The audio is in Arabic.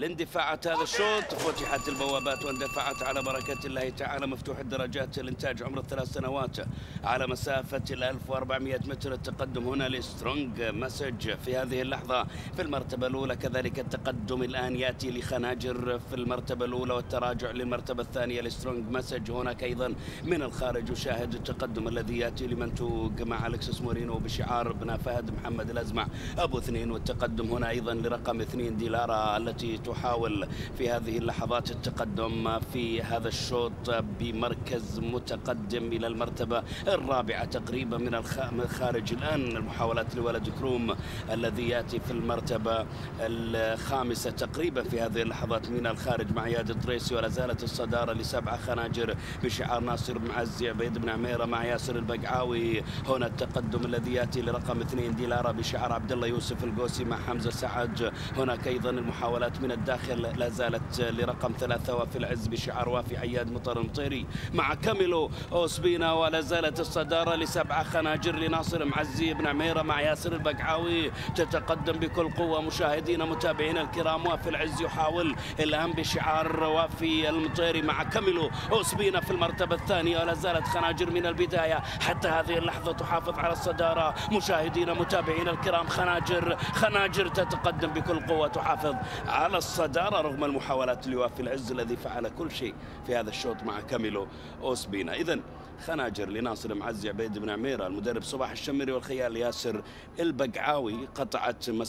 لاندفاعات هذا الشوط فتحت البوابات واندفعت على بركة الله تعالى مفتوح الدرجات الانتاج عمر الثلاث سنوات على مسافة ال 1400 متر. التقدم هنا ل Strong Message في هذه اللحظة. في المرتبة الأولى كذلك التقدم الآن يأتي لخناجر في المرتبة الأولى والتراجع للمرتبة الثانية ل Strong Message. هناك أيضا من الخارج وشاهد التقدم الذي يأتي لمنتوج مع ألكسس مورينو بشعار ابن فهد محمد الأزمع. أبو اثنين والتقدم هنا أيضا لرقم اثنين ديلارا التي تحاول في هذه اللحظات التقدم في هذا الشوط بمركز متقدم إلى المرتبة الرابعة تقريبا من الخارج الآن. المحاولات لولد كروم الذي يأتي في المرتبة الخامسة تقريبا في هذه اللحظات من الخارج مع ياد الدريسي ولا زالت الصدارة لسبعة خناجر بشعار ناصر معزي عبيد بن عميرة مع ياسر البقعاوي. هنا التقدم الذي يأتي لرقم اثنين ديلارا بشعار عبد الله يوسف القوسي مع حمزة سعد. هناك أيضا المحاولات من الداخل لا زالت لرقم ثلاثة وفي العز بشعار وافي عياد مطر المطيري مع كاميلو أوسبينا ولا زالت الصدارة لسبعة خناجر لناصر معزي بن عميرة مع ياسر البقعاوي تتقدم بكل قوة مشاهدينا متابعينا الكرام وافي العز يحاول الآن بشعار وافي المطيري مع كاميلو أوسبينا في المرتبة الثانية ولا زالت خناجر من البداية حتى هذه اللحظة تحافظ على الصدارة مشاهدينا متابعينا الكرام خناجر خناجر تتقدم بكل قوة تحافظ على الصدارة رغم المحاولات لوافي العز الذي فعل كل شيء في هذا الشوط مع كاميلو أوسبينا. إذا خناجر لناصر معزي عبيد بن عميرة المدرب صباح الشمري والخيال ياسر البقعاوي قطعت مسافة